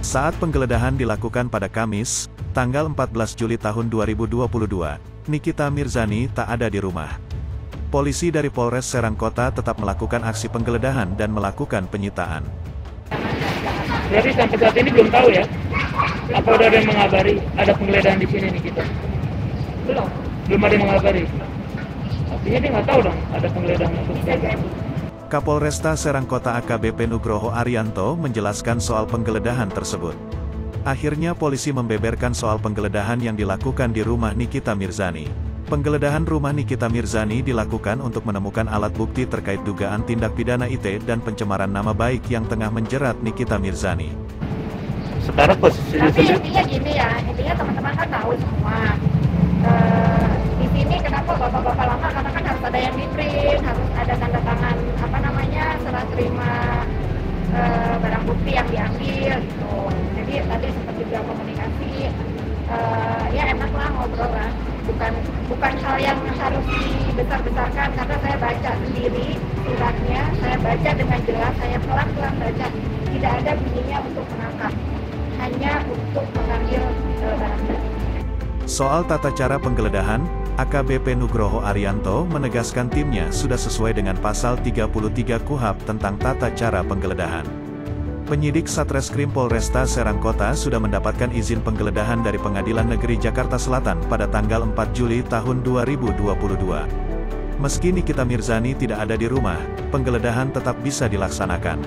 Saat penggeledahan dilakukan pada Kamis, tanggal 14 Juli tahun 2022, Nikita Mirzani tak ada di rumah. Polisi dari Polres Serang Kota tetap melakukan aksi penggeledahan dan melakukan penyitaan. Berarti sampai saat ini belum tahu ya? Apa udah ada yang mengabari ada penggeledahan di sini nih kita? Belum. Belum ada yang mengabari. Artinya dia nggak tahu dong ada penggeledahan untuk Kapolresta Serang Kota AKBP Nugroho Arianto menjelaskan soal penggeledahan tersebut. Akhirnya polisi membeberkan soal penggeledahan yang dilakukan di rumah Nikita Mirzani. Penggeledahan rumah Nikita Mirzani dilakukan untuk menemukan alat bukti terkait dugaan tindak pidana IT dan pencemaran nama baik yang tengah menjerat Nikita Mirzani. Sekarang posisinya Tapi intinya gini ya, intinya teman-teman kan tahu semua. Eh, di sini kenapa bapak-bapak lama? Karena kan harus ada yang di print, harus ada tanda tangan serah terima eh, barang bukti yang diambil gitu. Jadi tadi sempat juga komunikasi. Eh, ya enak lah ngobrol lah. Bukan bukan hal yang harus dibesar-besarkan karena saya baca sendiri suratnya, saya baca dengan jelas, saya pelan-pelan baca. Tidak ada bunyinya untuk menangkap, hanya untuk mengambil eh, barang bukti. Soal tata cara penggeledahan, AKBP Nugroho Arianto menegaskan timnya sudah sesuai dengan pasal 33 KUHAP tentang tata cara penggeledahan. Penyidik Satreskrim Polresta Serang Kota sudah mendapatkan izin penggeledahan dari Pengadilan Negeri Jakarta Selatan pada tanggal 4 Juli tahun 2022. Meski Nikita Mirzani tidak ada di rumah, penggeledahan tetap bisa dilaksanakan.